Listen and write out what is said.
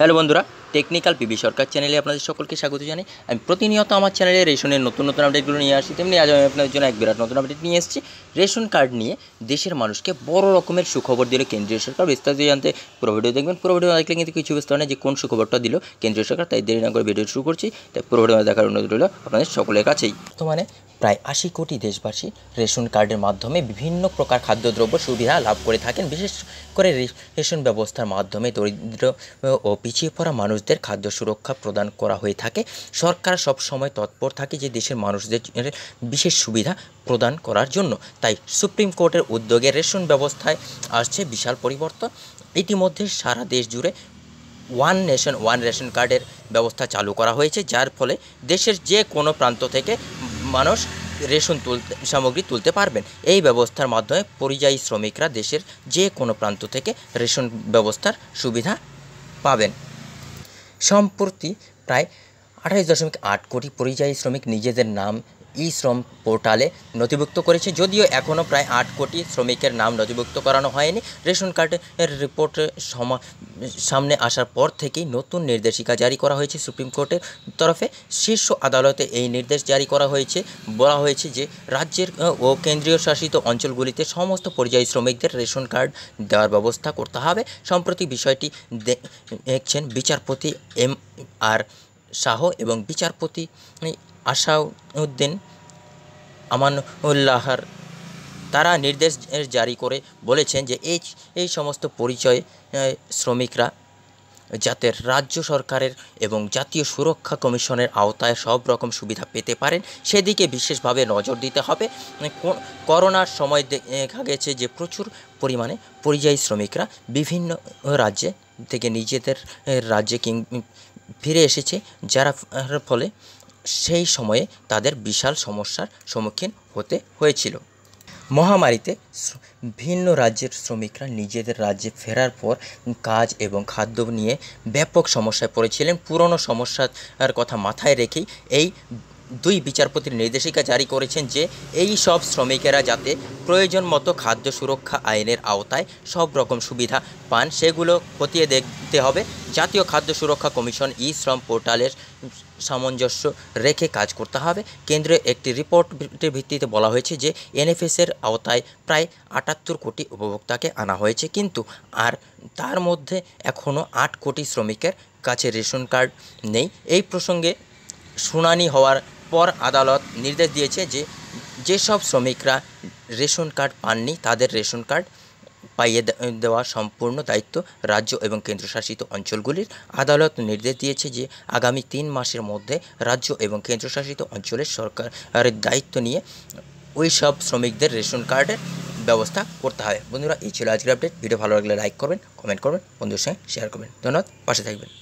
Hello বন্ধুরা technical PB সরকার চ্যানেলে আপনাদের সকলকে স্বাগত জানাই। আমি প্রতিনিয়ত আমার চ্যানেলে রেশনের নতুন নতুন আপডেটগুলো নিয়ে আসি। তেমনি আজ আমি আপনাদের জন্য এক বিরাট নতুন আপডেট নিয়ে এসেছি। রেশন কার্ড নিয়ে দেশের মানুষকে বড় রকমের সুখবর দিল কেন্দ্রীয় সরকার। বিস্তারিত জানতে পুরো ভিডিও দেখবেন। পুরো ভিডিও দেখলে কিন্তু কিছু বুঝতে না যে কোন সুখবরটা দিল কেন্দ্রীয় সরকার। তাই দেরি না করে ভিডিও শুরু করছি। তাই পুরো ভিডিও দেখার অনুরোধ রইল আপনাদের সকলের কাছেই। বর্তমানে প্রায় আশি কোটি দেশবাসী রেশন কার্ডের মাধ্যমে বিভিন্ন প্রকার খাদ্যদ্রব্য সুবিধা লাভ করে থাকেন। বিশেষ করে রেশন ব্যবস্থার মাধ্যমে দরিদ্র ও পিছিয়ে পড়া মানুষদের খাদ্য সুরক্ষা প্রদান করা হয়ে থাকে। সরকার সব সময় তৎপর থাকে যে দেশের মানুষদের বিশেষ সুবিধা প্রদান করার জন্য। তাই সুপ্রিম কোর্টের উদ্যোগে রেশন ব্যবস্থায় আসছে বিশাল পরিবর্তন। ইতিমধ্যে সারা দেশ জুড়ে ওয়ান নেশন, ওয়ান রেশন কার্ডের ব্যবস্থা চালু করা হয়েছে, যার ফলে দেশের যে কোনো প্রান্ত থেকে মানুষ রেশন তুলতে, সামগ্রী তুলতে পারবেন। এই ব্যবস্থার মাধ্যমে পরিযায়ী শ্রমিকরা দেশের যে কোনো প্রান্ত থেকে রেশন ব্যবস্থার সুবিধা পাবেন। সম্প্রতি প্রায় আঠাশ দশমিক আট কোটি পরিযায়ী শ্রমিক নিজেদের নাম ই শ্রম পোর্টালে নথিভুক্ত করেছে। যদিও এখনও প্রায় আট কোটি শ্রমিকের নাম নথিভুক্ত করানো হয়নি। রেশন কার্ডের রিপোর্ট সমা সামনে আসার পর থেকেই নতুন নির্দেশিকা জারি করা হয়েছে সুপ্রিম কোর্টের তরফে। শীর্ষ আদালতে এই নির্দেশ জারি করা হয়েছে। বলা হয়েছে যে, রাজ্যের ও কেন্দ্রীয় শাসিত অঞ্চলগুলিতে সমস্ত পরিযায়ী শ্রমিকদের রেশন কার্ড দেওয়ার ব্যবস্থা করতে হবে। সম্প্রতি বিষয়টি দেখছেন বিচারপতি এম আর শাহ এবং বিচারপতি আসাউদ্দিন আমানুল্লাহর তারা নির্দেশ জারি করে বলেছেন যে এই এই সমস্ত পরিচয় শ্রমিকরা যাতে রাজ্য সরকারের এবং জাতীয় সুরক্ষা কমিশনের আওতায় সব রকম সুবিধা পেতে পারেন, সেদিকে বিশেষভাবে নজর দিতে হবে। করোনার সময় দেখা গেছে যে প্রচুর পরিমাণে পরিযায়ী শ্রমিকরা বিভিন্ন রাজ্যে থেকে নিজেদের রাজ্যে কিং, ফিরে এসেছে, যার ফলে সেই সময়ে তাদের বিশাল সমস্যার সম্মুখীন হতে হয়েছিল। মহামারীতে ভিন্ন রাজ্যের শ্রমিকরা নিজেদের রাজ্যে ফেরার পর কাজ এবং খাদ্য নিয়ে ব্যাপক সমস্যায় পড়েছিলেন। পুরনো সমস্যার কথা মাথায় রেখেই এই দুই বিচারপতির নির্দেশিকা জারি করেছেন যে, এই সব শ্রমিকেরা যাতে প্রয়োজন মতো খাদ্য সুরক্ষা আইনের আওতায় সব রকম সুবিধা পান, সেগুলো খতিয়ে দেখতে হবে। জাতীয় খাদ্য সুরক্ষা কমিশন ই শ্রম পোর্টালের সামঞ্জস্য রেখে কাজ করতে হবে। কেন্দ্রের একটি রিপোর্টের ভিত্তিতে বলা হয়েছে যে, এনএফএসের আওতায় প্রায় আটাত্তর কোটি উপভোক্তাকে আনা হয়েছে, কিন্তু আর তার মধ্যে এখনও আট কোটি শ্রমিকের কাছে রেশন কার্ড নেই। এই প্রসঙ্গে শুনানি হওয়ার পর আদালত নির্দেশ দিয়েছে যে, যেসব শ্রমিকরা রেশন কার্ড পাননি, তাদের রেশন কার্ড পাইয়ে দেওয়া সম্পূর্ণ দায়িত্ব রাজ্য এবং কেন্দ্রশাসিত অঞ্চলগুলির। আদালত নির্দেশ দিয়েছে যে, আগামী তিন মাসের মধ্যে রাজ্য এবং কেন্দ্রশাসিত অঞ্চলের সরকারের দায়িত্ব নিয়ে ওই সব শ্রমিকদের রেশন কার্ডের ব্যবস্থা করতে হবে। বন্ধুরা, এই ছিল আজকের আপডেট। ভিডিও ভালো লাগলে লাইক করবেন, কমেন্ট করবেন, বন্ধুর সঙ্গে শেয়ার করবেন। ধন্যবাদ, পাশে থাকবেন।